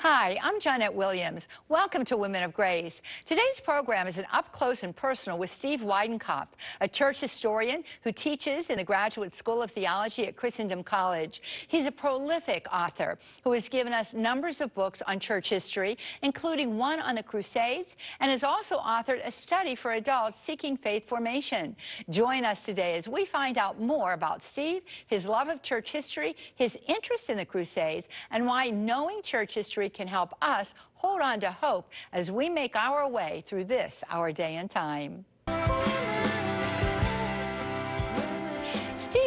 Hi, I'm Johnnette Williams. Welcome to Women of Grace. Today's program is an up close and personal with Steve Weidenkopf, a church historian who teaches in the Graduate School of Theology at Christendom College. He's a prolific author who has given us numbers of books on church history, including one on the Crusades, and has also authored a study for adults seeking faith formation. Join us today as we find out more about Steve, his love of church history, his interest in the Crusades, and why knowing church history can help us hold on to hope as we make our way through this, our day and time.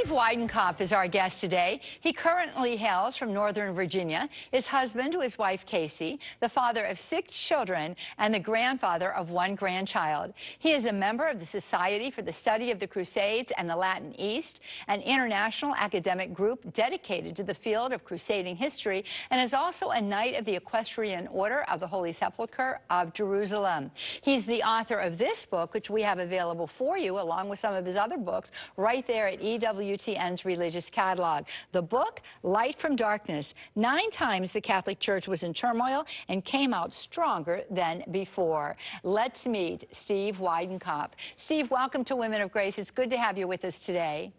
Steve Weidenkopf is our guest today. He currently hails from Northern Virginia, is husband to his wife Casey, the father of six children, and the grandfather of one grandchild. He is a member of the Society for the Study of the Crusades and the Latin East, an international academic group dedicated to the field of crusading history, and is also a Knight of the Equestrian Order of the Holy Sepulchre of Jerusalem. He's the author of this book, which we have available for you, along with some of his other books, right there at EW WTN's religious catalog. The book, Light from Darkness. Nine times the Catholic Church was in turmoil and came out stronger than before. Let's meet Steve Weidenkopf. Steve, welcome to Women of Grace. It's good to have you with us today.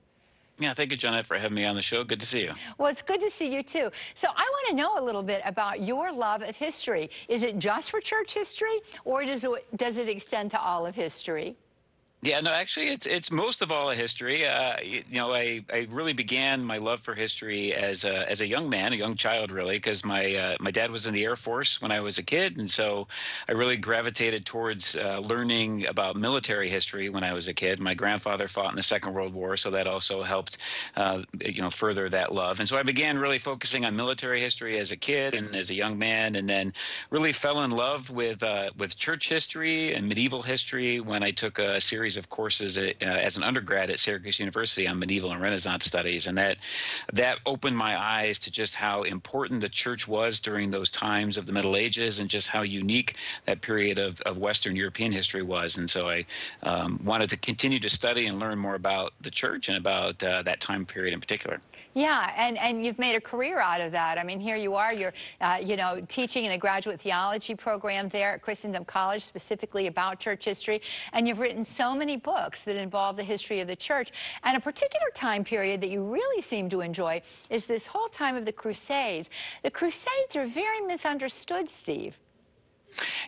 Yeah, thank you, Johnnette, for having me on the show. Good to see you. Well, it's good to see you, too. So I want to know a little bit about your love of history. Is it just for church history, or does it, does it extend to all of history? Yeah, no, actually, it's it's most of all a history. Uh, you, know, I, I really began my love for history as a as a young man, a young child, really, because my uh, my dad was in the Air Force when I was a kid, and so I really gravitated towards uh, learning about military history when I was a kid. My grandfather fought in the Second World War, so that also helped, uh, you know, further that love. And so I began really focusing on military history as a kid and as a young man, and then really fell in love with uh, with church history and medieval history when I took a series series of courses at, uh, as an undergrad at Syracuse University on medieval and Renaissance studies, and that that opened my eyes to just how important the church was during those times of the Middle Ages, and just how unique that period of, of Western European history was. And so I um, wanted to continue to study and learn more about the church and about uh, that time period in particular. Yeah, and, and you've made a career out of that. I mean, here you are, you're, uh, you know, teaching in the graduate theology program there at Christendom College, specifically about church history, and you've written so many books that involve the history of the church. And a particular time period that you really seem to enjoy is this whole time of the Crusades. The Crusades are very misunderstood, Steve.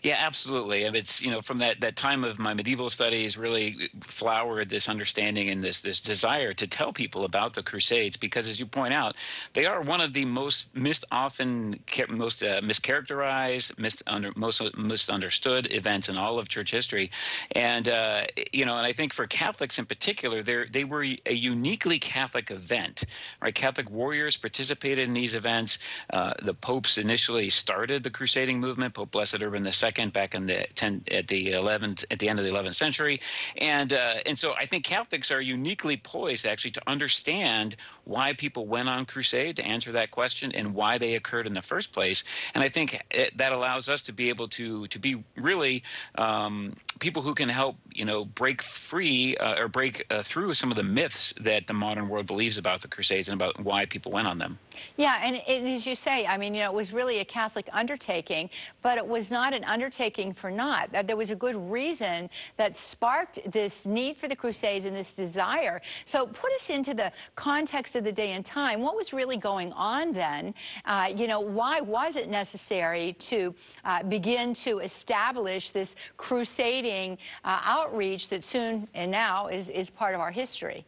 Yeah, absolutely. And it's you know from that that time of my medieval studies really flowered this understanding and this this desire to tell people about the Crusades because as you point out, they are one of the most missed often most uh, mischaracterized, missed under most misunderstood events in all of church history, and uh, you know and I think for Catholics in particular, they they were a uniquely Catholic event. Right, Catholic warriors participated in these events. Uh, the popes initially started the crusading movement. Pope Blessed Urban II back in the 10 at the 11th at the end of the 11th century, and uh, and so I think Catholics are uniquely poised actually to understand why people went on crusade to answer that question and why they occurred in the first place. And I think it, that allows us to be able to to be really um, people who can help you know break free uh, or break uh, through some of the myths that the modern world believes about the crusades and about why people went on them yeah and, and as you say i mean you know it was really a catholic undertaking but it was not an undertaking for naught. There was a good reason that sparked this need for the crusades and this desire. So put us into the context of the day and time. What was really going on then? Uh, you know why was it necessary to uh, begin to establish this crusading uh, outreach that soon and now is, is part of our history.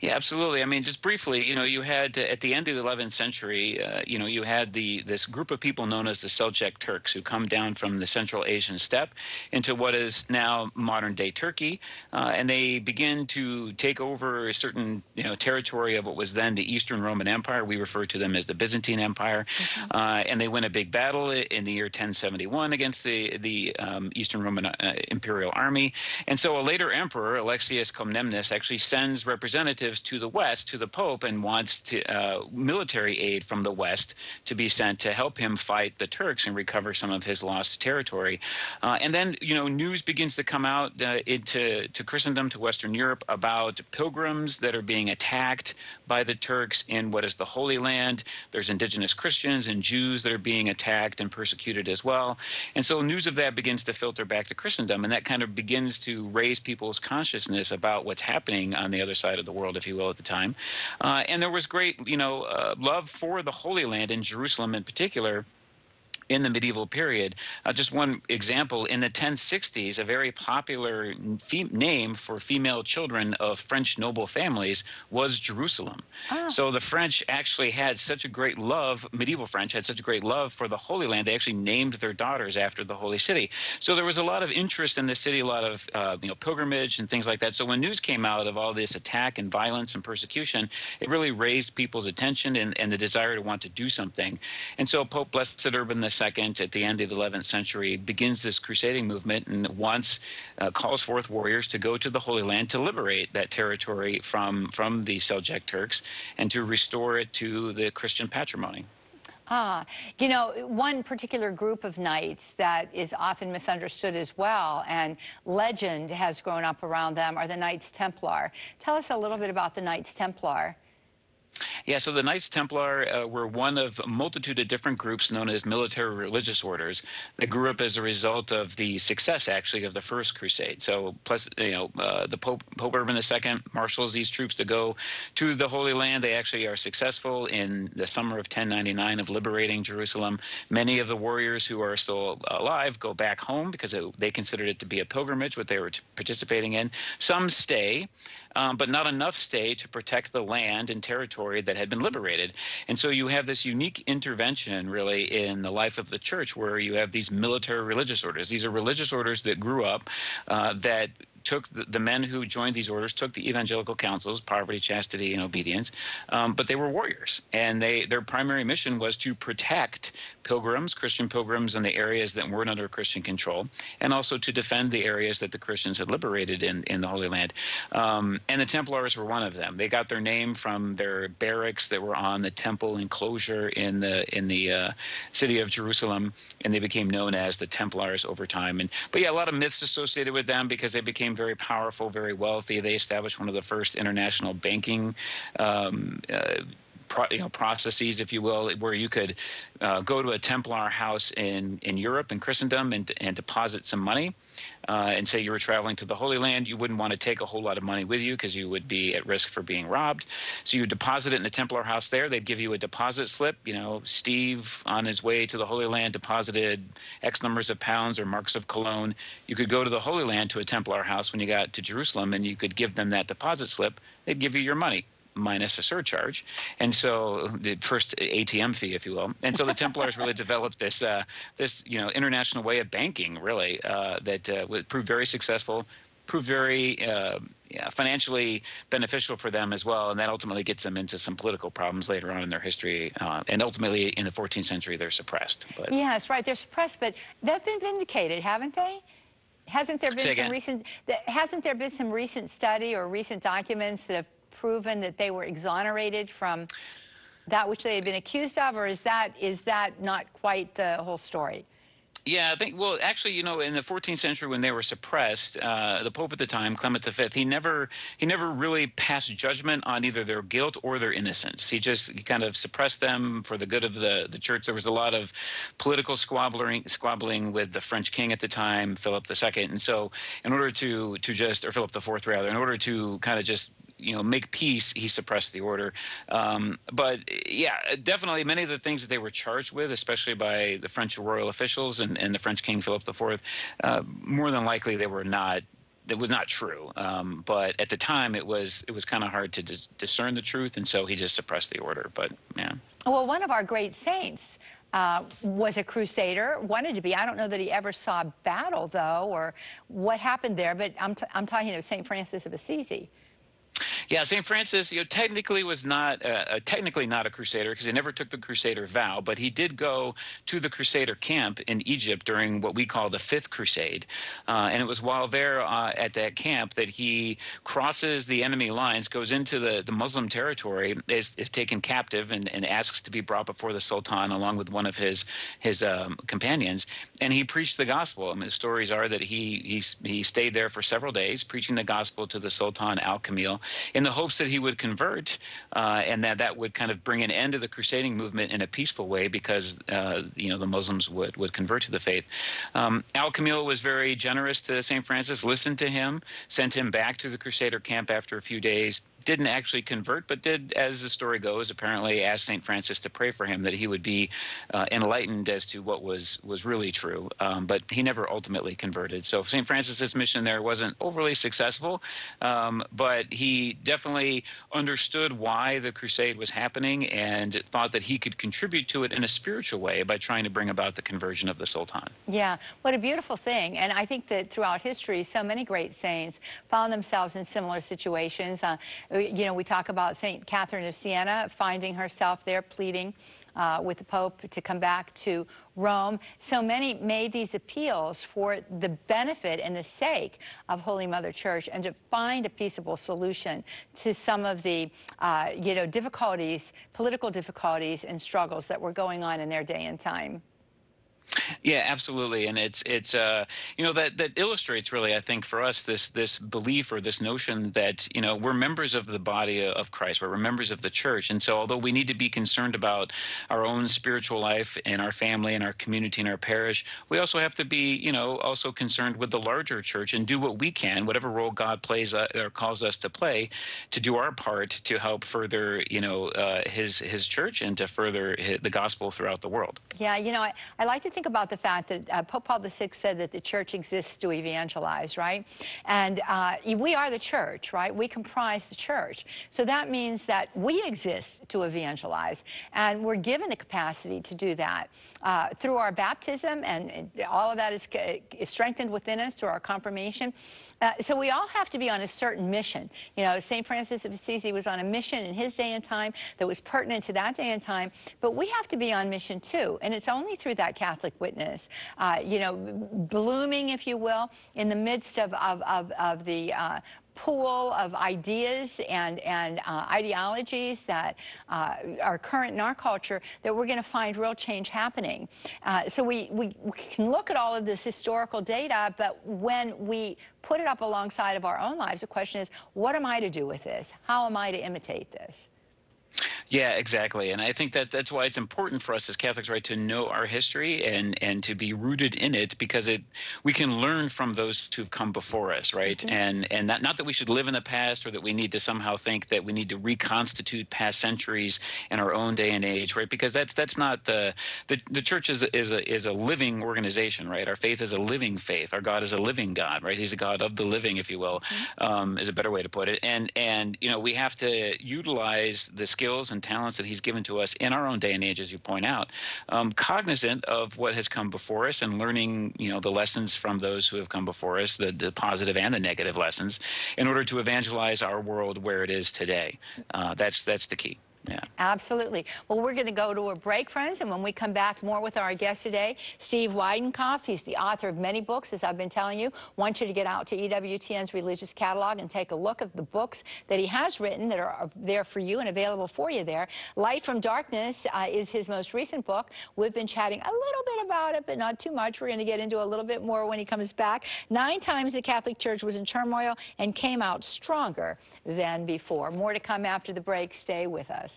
Yeah, absolutely. I mean, just briefly, you know, you had at the end of the 11th century, uh, you know, you had the this group of people known as the Seljuk Turks who come down from the Central Asian steppe into what is now modern day Turkey, uh, and they begin to take over a certain you know territory of what was then the Eastern Roman Empire. We refer to them as the Byzantine Empire, mm-hmm. uh, and they win a big battle in the year 1071 against the the um, Eastern Roman uh, Imperial Army, and so a later emperor, Alexius Comnenus, actually sends representatives representatives to the West, to the Pope, and wants to, uh, military aid from the West to be sent to help him fight the Turks and recover some of his lost territory. Uh, and then, you know, news begins to come out uh, into to Christendom, to Western Europe, about pilgrims that are being attacked by the Turks in what is the Holy Land. There's indigenous Christians and Jews that are being attacked and persecuted as well. And so news of that begins to filter back to Christendom, and that kind of begins to raise people's consciousness about what's happening on the other side of the world, if you will, at the time. Uh, and there was great, you know, uh, love for the Holy Land in Jerusalem in particular in the medieval period. Uh, just one example in the 1060s, a very popular name for female children of French noble families was Jerusalem. Oh. So the French actually had such a great love, medieval French had such a great love for the Holy Land, they actually named their daughters after the holy city. So there was a lot of interest in the city, a lot of uh, you know pilgrimage and things like that. So when news came out of all this attack and violence and persecution, it really raised people's attention and, and the desire to want to do something. And so Pope Blessed Urban II II at the end of the 11th century begins this crusading movement and once uh, calls forth warriors to go to the Holy Land to liberate that territory from from the Seljuk Turks and to restore it to the Christian patrimony. Ah, you know, one particular group of knights that is often misunderstood as well, and legend has grown up around them, are the Knights Templar. Tell us a little bit about the Knights Templar. Yeah, so the Knights Templar uh, were one of a multitude of different groups known as military religious orders that grew up as a result of the success, actually, of the First Crusade. So, plus, you know, uh, the Pope, Pope Urban II marshals these troops to go to the Holy Land. They actually are successful in the summer of 1099 of liberating Jerusalem. Many of the warriors who are still alive go back home because it, they considered it to be a pilgrimage, what they were participating in. Some stay, um, but not enough stay to protect the land and territory that had been liberated. And so you have this unique intervention, really, in the life of the church where you have these military religious orders. These are religious orders that grew up uh, that took the, the, men who joined these orders took the evangelical counsels poverty chastity and obedience um, but they were warriors. And they their primary mission was to protect pilgrims christian pilgrims in the areas that weren't under christian control and also to defend the areas that the christians had liberated in, in the holy land. Um, and the templars were one of them. They got their name from their barracks that were on the temple enclosure in the in the uh, city of jerusalem and they became known as the templars over time. And but yeah a lot of myths associated with them because they became became very powerful, very wealthy. They established one of the first international banking um, uh, Pro, you know, processes, if you will, where you could uh, go to a Templar house in, in Europe and Christendom and, and deposit some money uh, and say you were traveling to the Holy Land. You wouldn't want to take a whole lot of money with you because you would be at risk for being robbed. So you deposit it in the Templar house there. They'd give you a deposit slip. You know, Steve on his way to the Holy Land deposited X numbers of pounds or marks of cologne. You could go to the Holy Land to a Templar house when you got to Jerusalem and you could give them that deposit slip. They'd give you your money minus a surcharge, and so the first ATM fee, if you will. And so the Templars really developed this uh, this you know international way of banking, really uh, that uh, would prove very successful, proved very uh, yeah, financially beneficial for them as well, and that ultimately gets them into some political problems later on in their history. Uh, and ultimately, in the 14th century, they're suppressed. But. Yes, right. They're suppressed, but they've been vindicated, haven't they? Hasn't there been some recent? Hasn't there been some recent study or recent documents that have proven that they were exonerated from that which they had been accused of, or is that is that not quite the whole story? Yeah, I think. Well, actually, you know, in the 14th century, when they were suppressed, uh, the Pope at the time, Clement V, he never he never really passed judgment on either their guilt or their innocence. He just he kind of suppressed them for the good of the the church. There was a lot of political squabbling squabbling with the French king at the time, Philip II, and so in order to to just or Philip IV rather, in order to kind of just you know make peace, he suppressed the order. Um, but yeah, definitely many of the things that they were charged with, especially by the French royal officials and, and the French King Philip IV, uh, more than likely they were not that was not true. Um, but at the time, it was it was kind of hard to dis discern the truth, and so he just suppressed the order. But yeah. Well, one of our great saints uh, was a crusader, wanted to be. I don't know that he ever saw battle though, or what happened there. But I'm t I'm talking of Saint Francis of Assisi. Yeah, St. Francis, you know, technically was not uh, uh technically not a crusader because he never took the crusader vow, but he did go to the crusader camp in Egypt during what we call the Fifth Crusade, uh, and it was while there uh, at that camp that he crosses the enemy lines, goes into the, the Muslim territory, is, is taken captive, and, and asks to be brought before the Sultan along with one of his his um, companions, and he preached the gospel. I mean, the stories are that he he he stayed there for several days preaching the gospel to the Sultan Al Kamil in the hopes that he would convert uh, and that that would kind of bring an end to the crusading movement in a peaceful way because uh, you know the Muslims would would convert to the faith. Um, Al Kamil was very generous to St. Francis, listened to him, sent him back to the Crusader camp after a few days, didn't actually convert, but did, as the story goes, apparently ask St. Francis to pray for him that he would be uh, enlightened as to what was was really true. Um, but he never ultimately converted. So St. Francis's mission there wasn't overly successful, um, but he definitely understood why the crusade was happening and thought that he could contribute to it in a spiritual way by trying to bring about the conversion of the Sultan. Yeah, what a beautiful thing. And I think that throughout history, so many great saints found themselves in similar situations. Uh, you know, we talk about St. Catherine of Siena finding herself there pleading uh, with the Pope to come back to Rome. So many made these appeals for the benefit and the sake of Holy Mother Church and to find a peaceable solution to some of the, uh, you know, difficulties, political difficulties and struggles that were going on in their day and time. Yeah, absolutely, and it's it's uh, you know that that illustrates really, I think, for us this this belief or this notion that you know we're members of the body of Christ, we're members of the church, and so although we need to be concerned about our own spiritual life and our family and our community and our parish, we also have to be you know also concerned with the larger church and do what we can, whatever role God plays uh, or calls us to play, to do our part to help further you know uh, His His church and to further the gospel throughout the world. Yeah, you know, I, I like to think about the fact that uh, Pope Paul VI said that the church exists to evangelize, right? And uh, we are the church, right? We comprise the church. So that means that we exist to evangelize, and we're given the capacity to do that uh, through our baptism, and, all of that is, is, strengthened within us through our confirmation. Uh, so we all have to be on a certain mission. You know, St. Francis of Assisi was on a mission in his day and time that was pertinent to that day and time, but we have to be on mission too, and it's only through that Catholic witness, uh, you know, blooming, if you will, in the midst of, of, of, of the uh, pool of ideas and, and uh, ideologies that uh, are current in our culture that we're going to find real change happening. Uh, so we, we, we, can look at all of this historical data, but when we put it up alongside of our own lives, the question is, what am I to do with this? How am I to imitate this? Yeah, exactly. And I think that that's why it's important for us as Catholics, right, to know our history and and to be rooted in it because it we can learn from those who've come before us, right? Mm-hmm. And and not, not that we should live in the past or that we need to somehow think that we need to reconstitute past centuries in our own day and age, right? Because that's that's not the the, the church is is a is a living organization, right? Our faith is a living faith. Our God is a living God, right? He's a God of the living, if you will, mm-hmm. um, is a better way to put it. And and you know we have to utilize the skills and talents that he's given to us in our own day and age, as you point out, um, cognizant of what has come before us and learning, you know, the lessons from those who have come before us, the, the positive and the negative lessons, in order to evangelize our world where it is today. Uh, that's that's the key. Yeah. Absolutely. Well, we're going to go to a break, friends, and when we come back, more with our guest today, Steve Weidenkopf. He's the author of many books, as I've been telling you. Want you to get out to EWTN's religious catalog and take a look at the books that he has written that are there for you and available for you there. Light from Darkness uh, is his most recent book. We've been chatting a little bit about it, but not too much. We're going to get into a little bit more when he comes back. Nine times the Catholic Church was in turmoil and came out stronger than before. More to come after the break. Stay with us.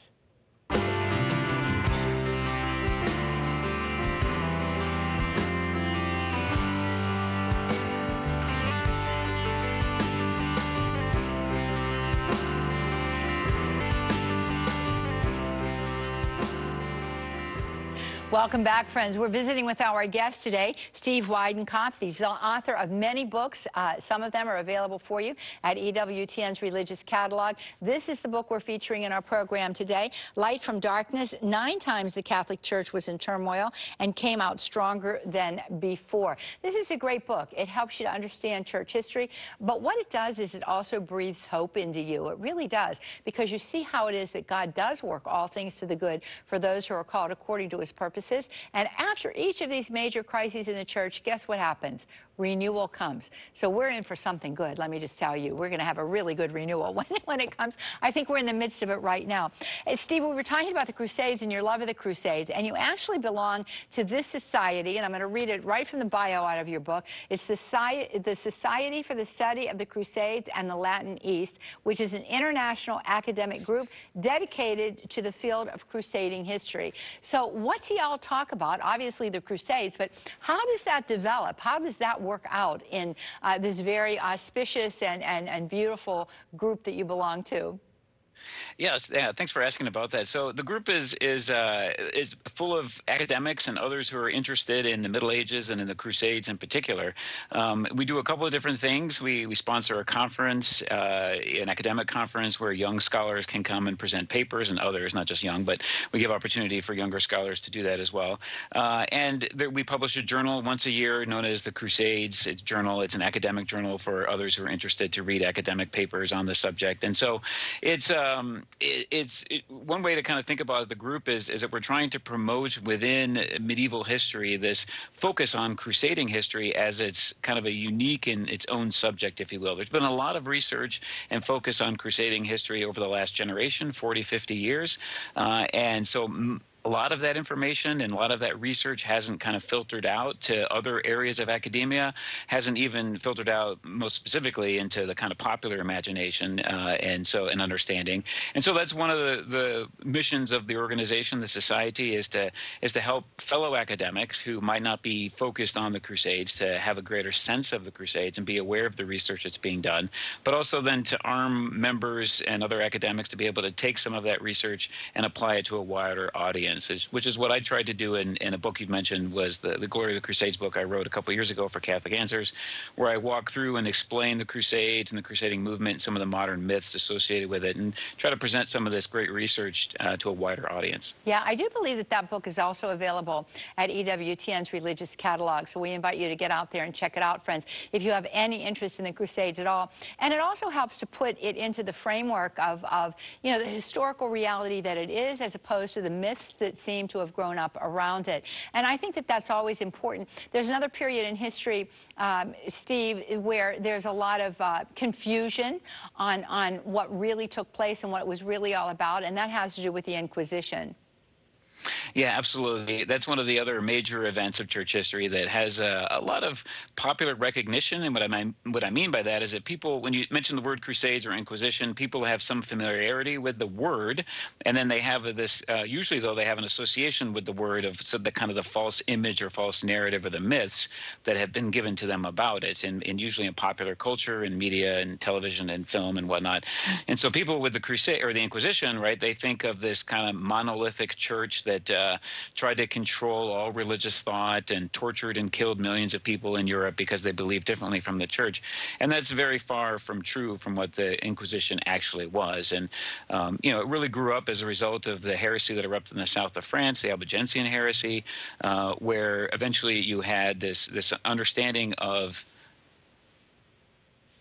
Welcome back, friends. We're visiting with our guest today, Steve Weidenkopf. He's the author of many books. Uh, some of them are available for you at EWTN's Religious Catalog. This is the book we're featuring in our program today, Light from Darkness. Nine times the Catholic Church was in turmoil and came out stronger than before. This is a great book. It helps you to understand church history, but what it does is it also breathes hope into you. It really does, because you see how it is that God does work all things to the good for those who are called according to his purposes And after each of these major crises in the church, guess what happens? renewal comes. So we're in for something good, let me just tell you. We're going to have a really good renewal when, when it comes. I think we're in the midst of it right now. Hey, Steve, we were talking about the Crusades and your love of the Crusades, and you actually belong to this society, and I'm going to read it right from the bio out of your book. It's the, the Society for the Study of the Crusades and the Latin East, which is an international academic group dedicated to the field of crusading history. So what do y'all talk about? Obviously the Crusades, but how does that develop? How does that work out in uh, this very auspicious and, and, and beautiful group that you belong to? Yes, yeah, thanks for asking about that. So the group is is uh, is full of academics and others who are interested in the Middle Ages and in the Crusades in particular. Um, we do a couple of different things. We we sponsor a conference, uh, an academic conference where young scholars can come and present papers, and others, not just young, but we give opportunity for younger scholars to do that as well. Uh, and there, we publish a journal once a year known as the Crusades. It's journal. It's an academic journal for others who are interested to read academic papers on the subject. And so it's uh, um, it, it's it, one way to kind of think about the group is is that we're trying to promote within medieval history this focus on crusading history as it's kind of a unique in its own subject, if you will. There's been a lot of research and focus on crusading history over the last generation, 40, 50 years, uh, and so a lot of that information and a lot of that research hasn't kind of filtered out to other areas of academia, hasn't even filtered out most specifically into the kind of popular imagination uh, and so an understanding. And so that's one of the, the missions of the organization, the society, is to is to help fellow academics who might not be focused on the Crusades to have a greater sense of the Crusades and be aware of the research that's being done, but also then to arm members and other academics to be able to take some of that research and apply it to a wider audience which is what I tried to do in, in a book you mentioned was the, the Glory of the Crusades book I wrote a couple years ago for Catholic Answers, where I walk through and explain the Crusades and the crusading movement and some of the modern myths associated with it and try to present some of this great research uh, to a wider audience. Yeah, I do believe that that book is also available at EWTN's Religious Catalog, so we invite you to get out there and check it out, friends, if you have any interest in the Crusades at all. And it also helps to put it into the framework of, of you know, the historical reality that it is as opposed to the myths that seem to have grown up around it. And I think that that's always important. There's another period in history, um, Steve, where there's a lot of uh, confusion on, on what really took place and what it was really all about, and that has to do with the Inquisition. Yeah, absolutely. That's one of the other major events of church history that has a, a, lot of popular recognition. And what I mean, what I mean by that is that people, when you mention the word Crusades or Inquisition, people have some familiarity with the word, and then they have this. Uh, usually, though, they have an association with the word of so the kind of the false image or false narrative or the myths that have been given to them about it, and, and usually in popular culture and media and television and film and whatnot. And so, people with the Crusade or the Inquisition, right? They think of this kind of monolithic church that uh, tried to control all religious thought and tortured and killed millions of people in Europe because they believed differently from the church. And that's very far from true from what the Inquisition actually was. And, um, you know, it really grew up as a result of the heresy that erupted in the south of France, the Albigensian heresy, uh, where eventually you had this, this understanding of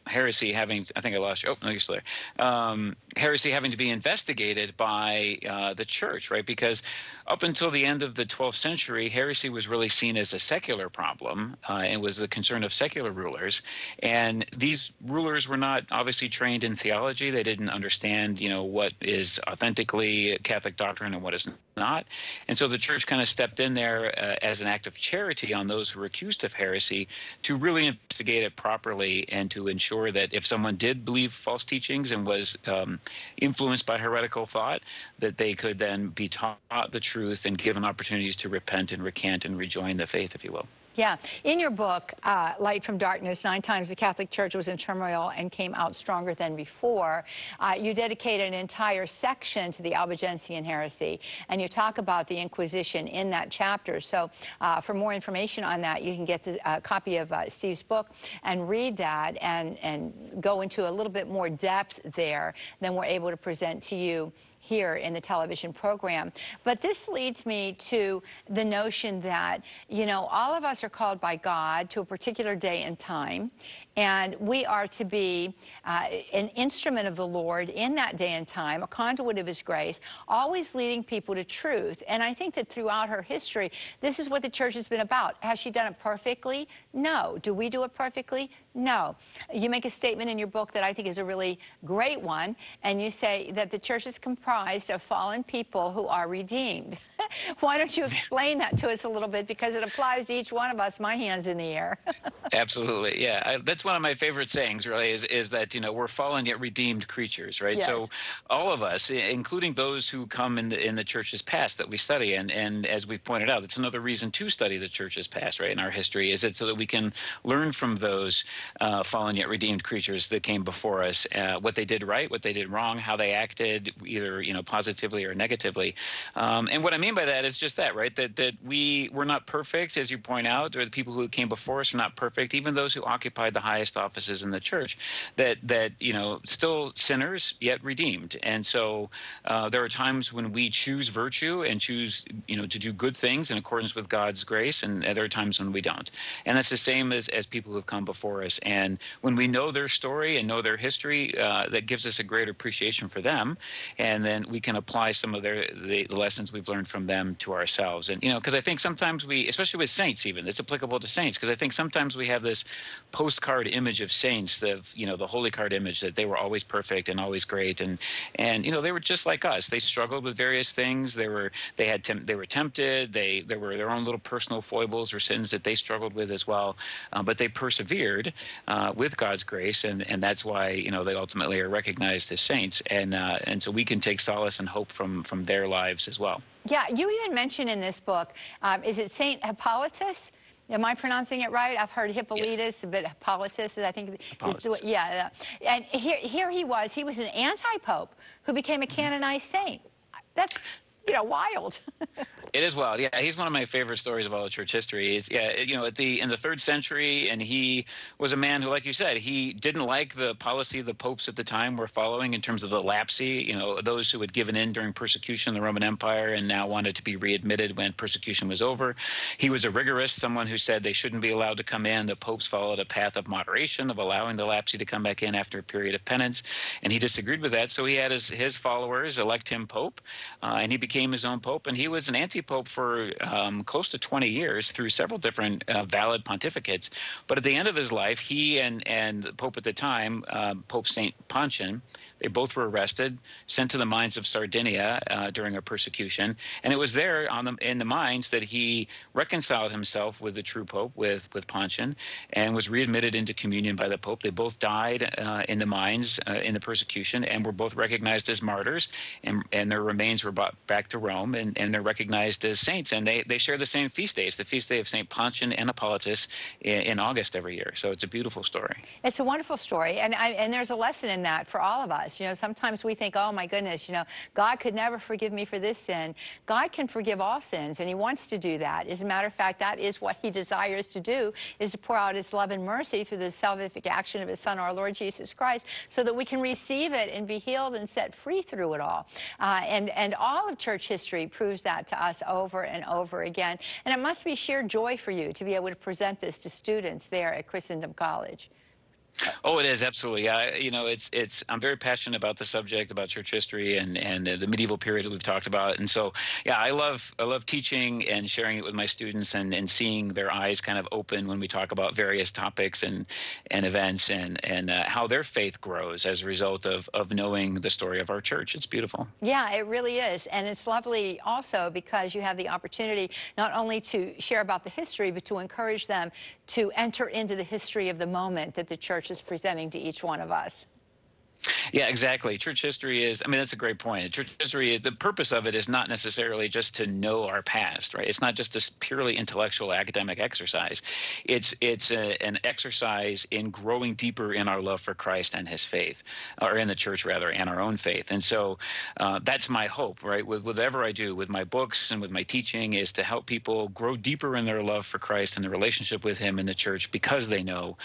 heresy having I think I lost you. Oh, no, you're still there. Um, heresy having to be investigated by uh, the church, right? Because up until the end of the 12th century, heresy was really seen as a secular problem uh, and was the concern of secular rulers. And these rulers were not obviously trained in theology. They didn't understand, you know, what is authentically Catholic doctrine and what is not. And so the church kind of stepped in there uh, as an act of charity on those who were accused of heresy to really investigate it properly and to ensure that if someone did believe false teachings and was um, influenced by heretical thought, that they could then be taught the truth and given opportunities to repent and recant and rejoin the faith, if you will. Yeah. In your book, uh, Light from Darkness, Nine Times the Catholic Church was in turmoil and came out stronger than before, uh, you dedicate an entire section to the Albigensian heresy, and you talk about the Inquisition in that chapter. So uh, for more information on that, you can get the uh, copy of uh, Steve's book and read that and, and go into a little bit more depth there than we're able to present to you here in the television program. But this leads me to the notion that, you know, all of us are called by God to a particular day and time, and we are to be uh, an instrument of the Lord in that day and time, a conduit of His grace, always leading people to truth. And I think that throughout her history, this is what the church has been about. Has she done it perfectly? No. Do we do it perfectly? No. You make a statement in your book that I think is a really great one, and you say that the church is comprised of fallen people who are redeemed. Why don't you explain that to us a little bit because it applies to each one of us. My hands in the air. Absolutely, yeah. I, that's one of my favorite sayings. Really, is is that you know we're fallen yet redeemed creatures, right? Yes. So all of us, including those who come in the in the church's past that we study, and and as we pointed out, it's another reason to study the church's past, right? In our history, is it so that we can learn from those uh, fallen yet redeemed creatures that came before us, uh, what they did right, what they did wrong, how they acted, either you know positively or negatively. Um, and what I mean by that is just that, right? That that we we're not perfect, as you point out, or the people who came before us are not perfect. Even those who occupied the highest offices in the church, that that you know still sinners yet redeemed. And so uh, there are times when we choose virtue and choose you know to do good things in accordance with God's grace, and there are times when we don't. And that's the same as as people who have come before us. And when we know their story and know their history, uh, that gives us a greater appreciation for them, and then we can apply some of their the, the lessons we've learned from them to ourselves. And you know, because I think sometimes we, especially with saints, even it's applicable to saints, because I think sometimes we have this postcard image of saints, the you know the holy card image that they were always perfect and always great, and and you know they were just like us. They struggled with various things. They were they had temp- they were tempted. They there were their own little personal foibles or sins that they struggled with as well, uh, but they persevered uh, with God's grace, and and that's why you know they ultimately are recognized as saints, and uh, and so we can take solace and hope from from their lives as well. Yeah, you even mention in this book, um, is it Saint Hippolytus? Am I pronouncing it right? I've heard Hippolytus, yes. but Hippolytus, I think. Is, yeah, and here, here he was. He was an anti-pope who became a canonized saint. That's you know, wild. it is wild. Yeah, he's one of my favorite stories of all of church history. He's, yeah, you know, at the in the third century, and he was a man who, like you said, he didn't like the policy the popes at the time were following in terms of the lapsi. You know, those who had given in during persecution in the Roman Empire and now wanted to be readmitted when persecution was over. He was a rigorist, someone who said they shouldn't be allowed to come in. The popes followed a path of moderation, of allowing the lapsi to come back in after a period of penance, and he disagreed with that. So he had his his followers elect him pope, uh, and he became his own pope, and he was an anti-pope for um, close to 20 years through several different uh, valid pontificates. But at the end of his life, he and and pope at the time, uh, Pope Saint Pontian, they both were arrested, sent to the mines of Sardinia uh, during a persecution, and it was there on the in the mines that he reconciled himself with the true pope, with with Pontian, and was readmitted into communion by the pope. They both died uh, in the mines uh, in the persecution, and were both recognized as martyrs, and and their remains were brought back back to Rome, and, and they're recognized as saints. And they, they share the same feast days, the feast day of St. Pontian and Hippolytus in, in, August every year. So it's a beautiful story. It's a wonderful story. And, I, and there's a lesson in that for all of us. You know, sometimes we think, oh, my goodness, you know, God could never forgive me for this sin. God can forgive all sins, and he wants to do that. As a matter of fact, that is what he desires to do, is to pour out his love and mercy through the salvific action of his son, our Lord Jesus Christ, so that we can receive it and be healed and set free through it all. Uh, and, and all of church history proves that to us over and over again. And it must be sheer joy for you to be able to present this to students there at Christendom College. Oh, it is absolutely. Yeah, you know, it's it's. I'm very passionate about the subject, about church history and and the medieval period that we've talked about. And so, yeah, I love I love teaching and sharing it with my students and and seeing their eyes kind of open when we talk about various topics and and events and and uh, how their faith grows as a result of of knowing the story of our church. It's beautiful. Yeah, it really is, and it's lovely also because you have the opportunity not only to share about the history, but to encourage them to enter into the history of the moment that the church is presenting to each one of us. Yeah, exactly. Church history is, I mean, that's a great point. Church history, is the purpose of it is not necessarily just to know our past, right? It's not just this purely intellectual academic exercise. It's it's a, an exercise in growing deeper in our love for Christ and his faith, or in the church rather, and our own faith. And so uh, that's my hope, right? With whatever I do, with my books and with my teaching, is to help people grow deeper in their love for Christ and the relationship with him in the church because they know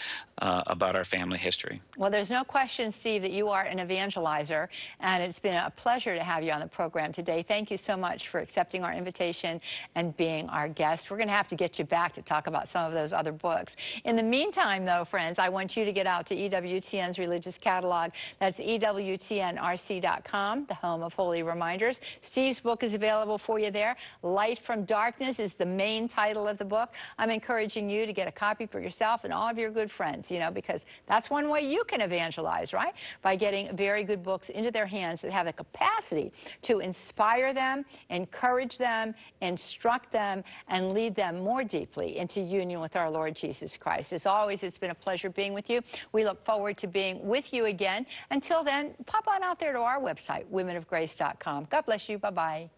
uh, about our family history. Well, there's no question, Steve, that you are an evangelizer, and it's been a pleasure to have you on the program today. Thank you so much for accepting our invitation and being our guest. We're going to have to get you back to talk about some of those other books. In the meantime, though, friends, I want you to get out to EWTN's religious catalog. That's EWTNRC.com, the home of holy reminders. Steve's book is available for you there. Light from Darkness is the main title of the book. I'm encouraging you to get a copy for yourself and all of your good friends, you know, because that's one way you can evangelize, right? By getting very good books into their hands that have the capacity to inspire them, encourage them, instruct them, and lead them more deeply into union with our Lord Jesus Christ. As always, it's been a pleasure being with you. We look forward to being with you again. Until then, pop on out there to our website, womenofgrace.com. God bless you. Bye-bye.